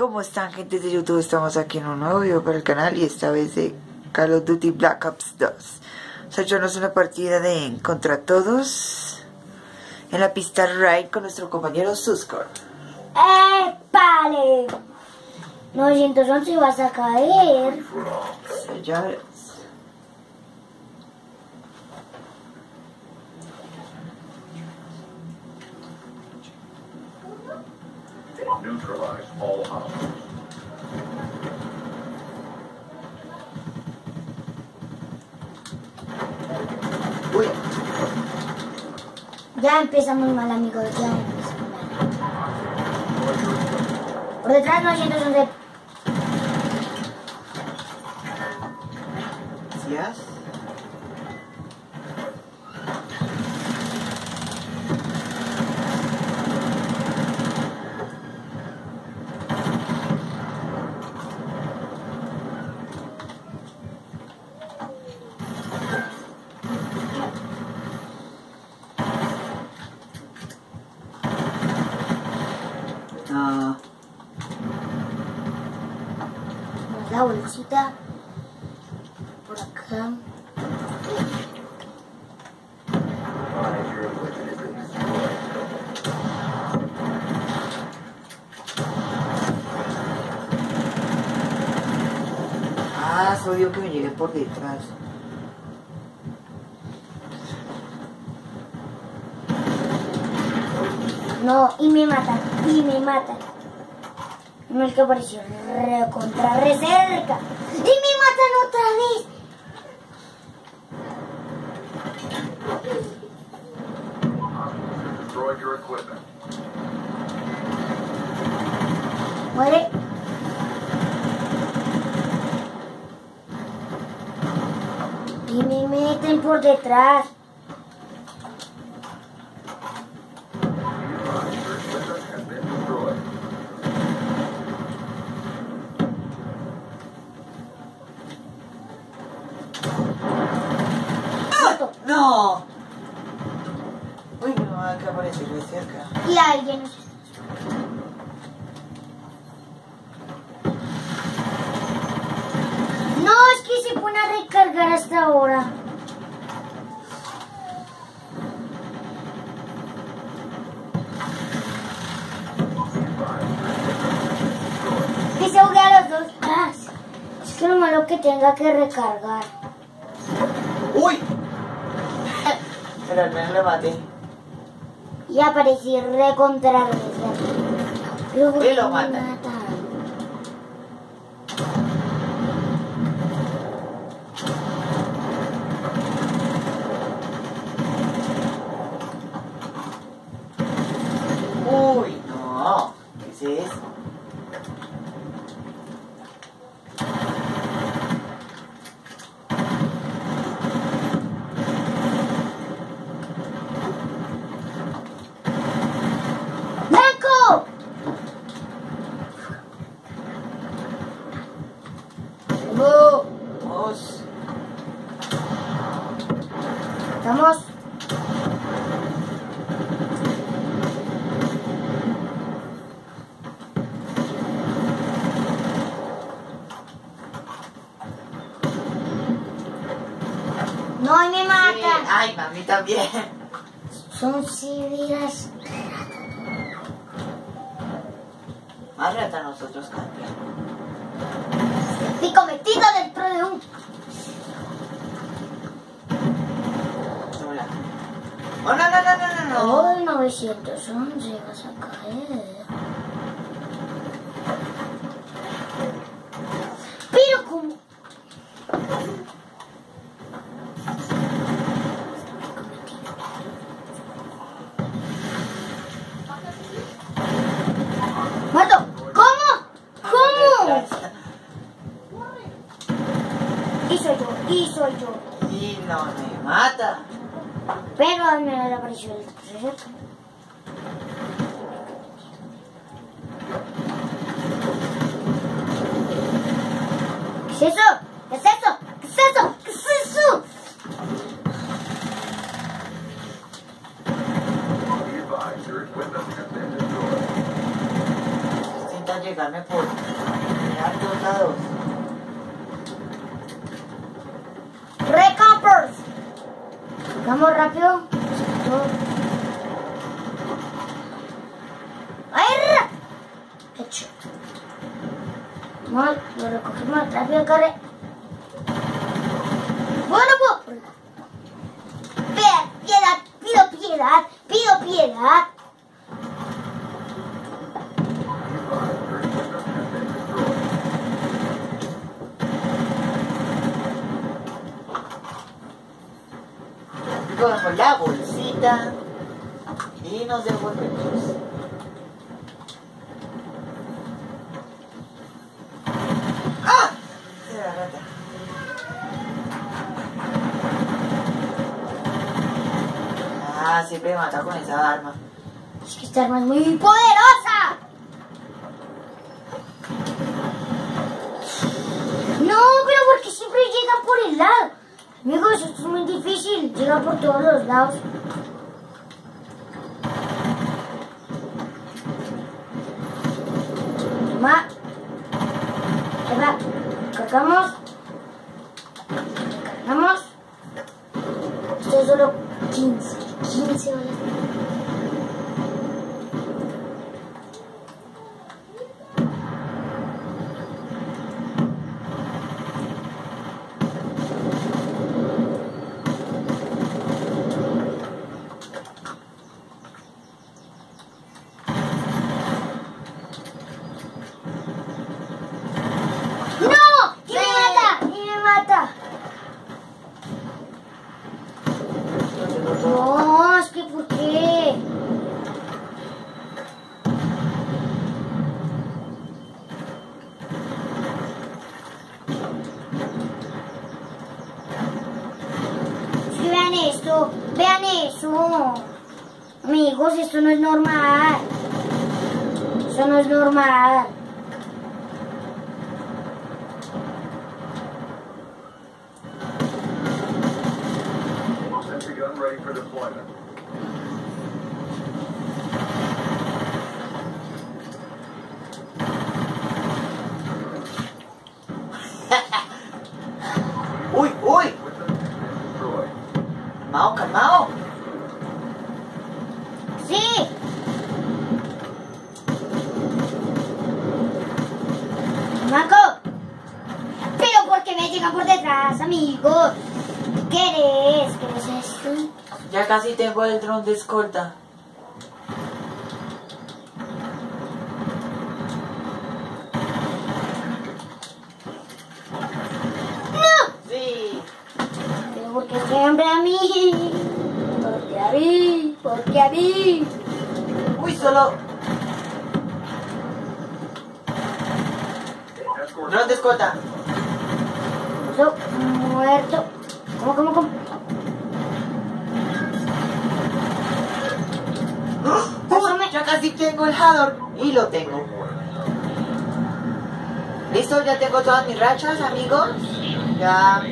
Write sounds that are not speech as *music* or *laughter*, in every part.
¿Cómo están gente de YouTube? Estamos aquí en un nuevo video para el canal y esta vez de Call of Duty Black Ops 2. Vamos a echarnos una partida de contra todos en la pista Ride con nuestro compañero Suscor. ¡Eh, vale! 911 vas a caer. Señores. Neutralize all hostiles. Uy, Ya empezamos mal, amigos. Ya empezamos mal. Por detrás 911. gracias. Ah, Por acá. Ah, soy yo que me llegué por detrás. No, y me matan. Y me matan. No el que apareció re contra re cerca. Y me matan otra vez. Muere. Y me meten por detrás. ¡No! Uy, mamá que apareció de cerca. Y alguien. No, es que se pone a recargar hasta ahora. Y se a los dos. Ah, es que lo malo que tenga que recargar. ¡Uy! Pero al menos le maté. Y aparecí re contra Pero ¿por Y lo me matan. Uy, no. ¿Qué es eso? ¡Blanco! ¡No! Vamos. Vamos. No, y me Sí. matan. Ay, mami también. Son civiles. Más rata nosotros campeón. Pico metido dentro de un. Hola. Oh, no, no, no, no, no, no. Oh, 911, vas a caer. Pero como. ¡Muerto! ¿Cómo? ¿Cómo? Y soy yo, y soy yo. Y no me mata. Pero a mí me apareció el tercero. ¿Qué es eso? ¿Qué es eso? ¿Qué es eso? ¿Qué es eso? Be advised your equipment has been destroyed. Sientan llegarme por mirar todos lados. Recampers. Vamos rápido. ¡Ay! Hecho. Vamos, lo recogemos rápido, corre. Bueno, pues. Piedad, piedad, pido piedad, pido piedad. Cogemos la bolsita y nos devolvemos. Siempre mata con esa arma. Es que esta arma es muy poderosa. No, pero porque siempre llega por el lado. Amigos, esto es muy difícil. Llega por todos los lados. Toma. Toma. Cargamos. Cargamos. Esto es solo 15. 15 horas. ¡No! ¡Y me mata! ¡Y me mata! No, es que ¿por qué? Es que vean esto, vean eso. Amigos, esto no es normal. Eso no es normal. *laughs* ¡Uy, uy! Destroyed. Calmao, calmao. Sí. Marco. Pero ¿por qué me llega por detrás, amigo? ¿Qué eres? ¿Qué eres esto? Ya casi tengo el dron de escolta. ¡No! Sí. Pero ¿por qué siempre a mí? ¿Por qué a mí? ¿Por qué a mí? Uy, solo dron de escolta. Muerto. ¿Cómo, cómo, cómo? Casi tengo el Hador. Y lo tengo. ¿Listo? Ya tengo todas mis rachas, amigos. Ya.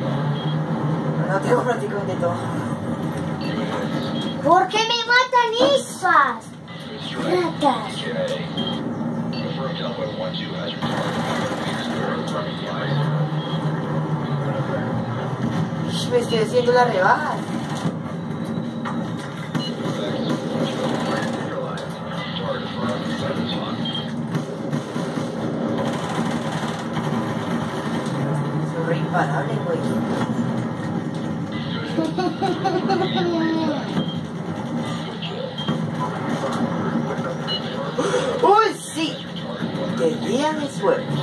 No tengo prácticamente todo. ¿Por qué me matan esas? Ratas. Me estoy haciendo la rebaja. Imparable, güey. ¡Uy, sí! ¡Qué día de suerte!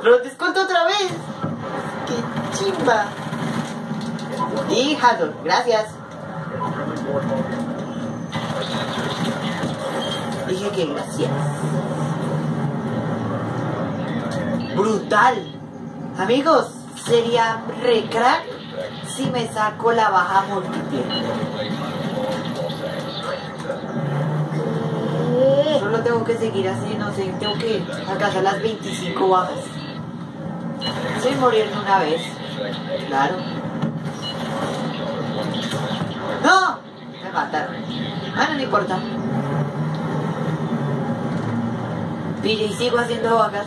Drone awaiting orders. ¡Lo descuento otra vez! ¡Qué chimba! Y gracias. Dije que gracias. Brutal. Amigos, sería re crack si me saco la baja múltiple. Solo tengo que seguir así, no sé, tengo que alcanzar las 25 bajas. Sin morir de una vez. Claro. ¡No! Me mataron. Bueno, no importa. Y sigo haciendo bajas.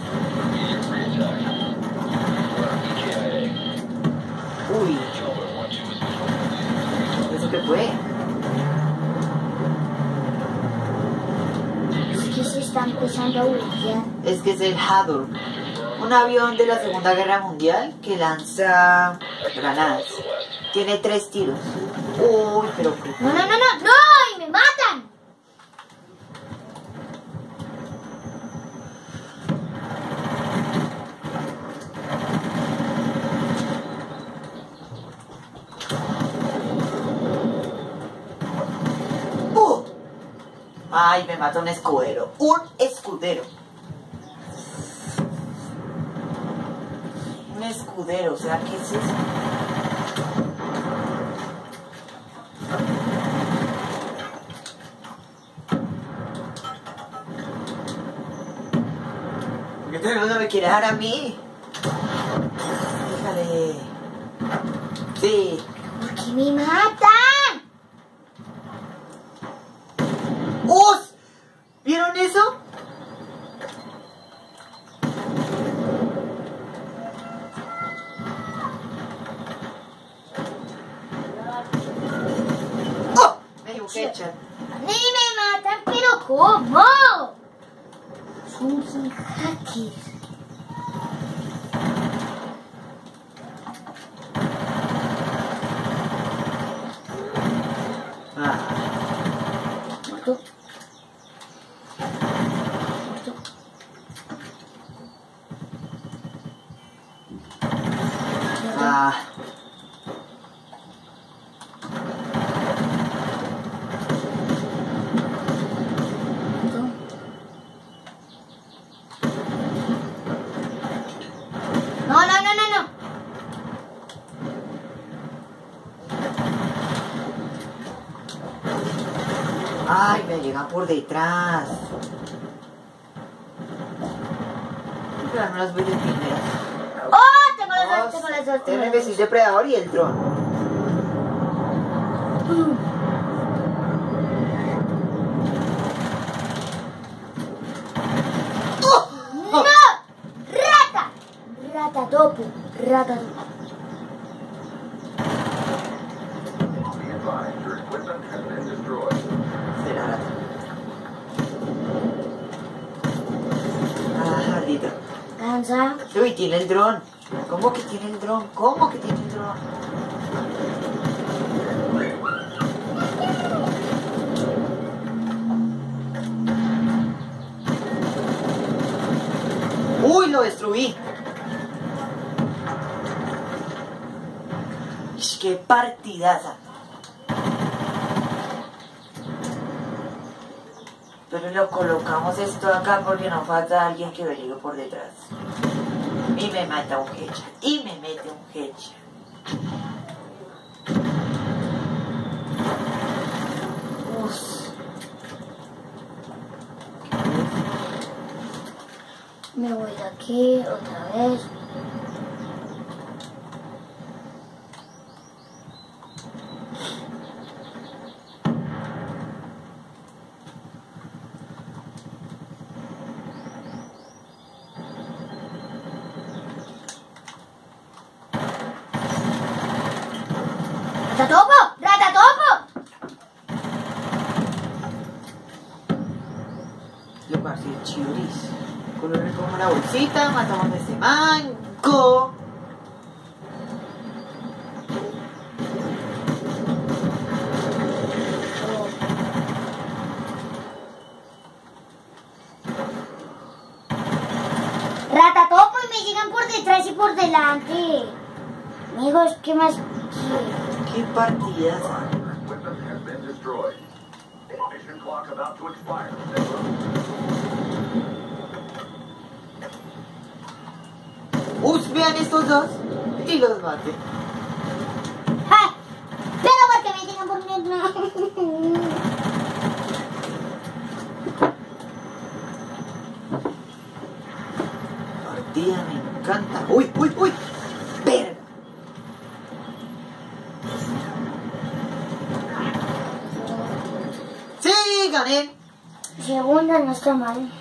Uy. ¿Eso qué fue? Es que se está empezando a brillar. Es que es el Hador, un avión de la Segunda Guerra Mundial que lanza granadas. Tiene tres tiros. Uy, pero No, no, no, no, no, y me matan. ¡Uh! Ay, me mata un escudero. Un escudero. Un escudero, o sea, ¿qué es eso? ¿Por qué todo el mundo me quiere dejar a mí? Déjale. Sí. ¿Por qué me matan? ¡Us! ¿Vieron eso? ¡Oh! Me dio un headshot. Ni me matan, pero ¿cómo? Son sin hackers. Ah, Muerto. Muerto. ah. Muerto. No, no, no, no, no. Ay, me llegan por detrás. Pero no las voy a entender. ¡Oh! Tengo las dos, tengo las dos, tengo El depredador y el dron. ¡No! ¡Rata! Rata topo, rata topo. Uy, tiene el dron. ¿Cómo que tiene el dron? ¿Cómo que tiene el dron? ¡Uy, lo destruí! ¡Qué partidaza! Pero lo colocamos esto acá porque no falta alguien que venga por detrás. Y me mata un headshot. Y me mete un. Uf. Me voy de aquí otra vez. ¡Rata topo! ¡Rata topo! Le parece chiuris. Coloré como una bolsita, matamos ese manco. Rata topo y me llegan por detrás y por delante. Amigos, ¿qué más quiero? Qué partidaza. Sean estos dos y los mate. ¡Ja! Pero porque me tiran por dentro. Partida me encanta. ¡Uy, uy, uy! ¡Verga! ¡Sí, gané! Segunda no está mal.